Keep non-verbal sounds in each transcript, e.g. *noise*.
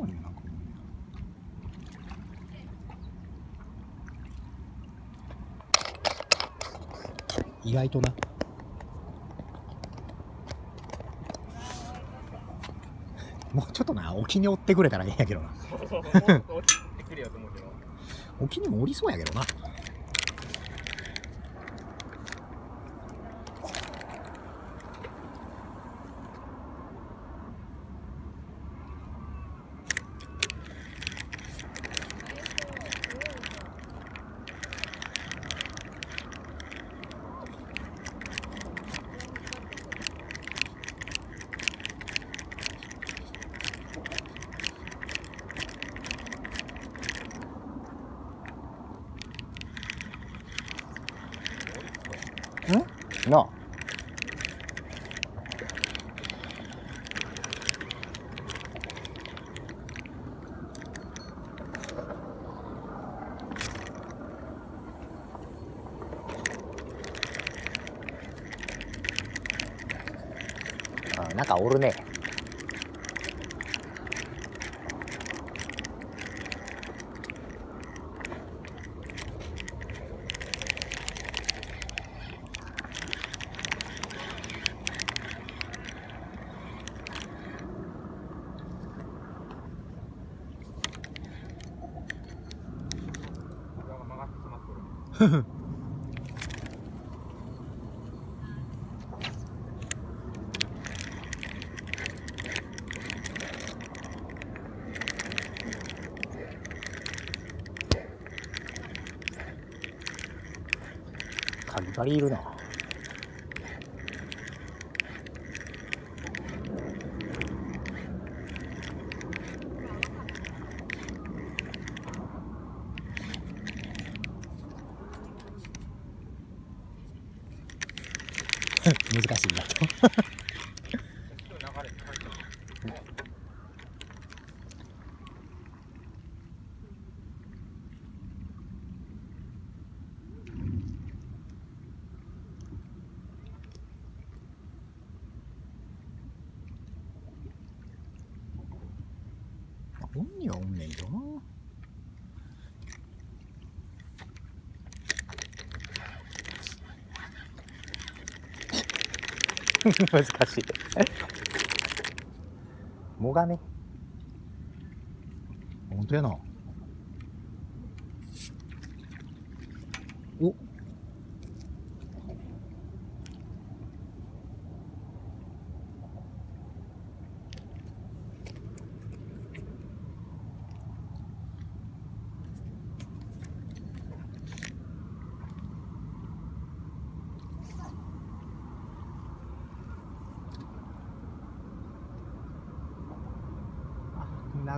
そうにもなんか意外とな。もうちょっとな沖に追ってくれたらいいんやけどな。*laughs* 沖にもおりそうやけどなな。なんかおるね曲がってしまってる *laughs* カリカリいるな。難しいなと。本にはおん。ねん。けどな *laughs* 難しい。もがね。本当やな。お。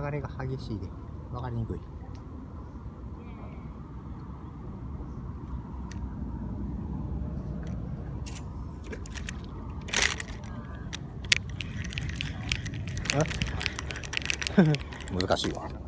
流れが激しいで。分かりにくい。*laughs* 難しいわ。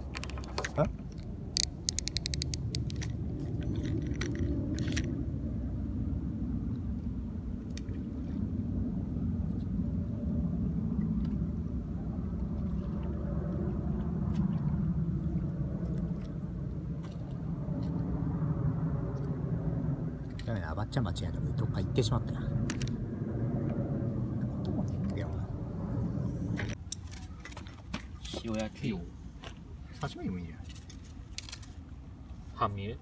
やめな、あばっちゃん間違えたどっか行ってしまったな。塩焼き。刺身でもいいんじゃ半身？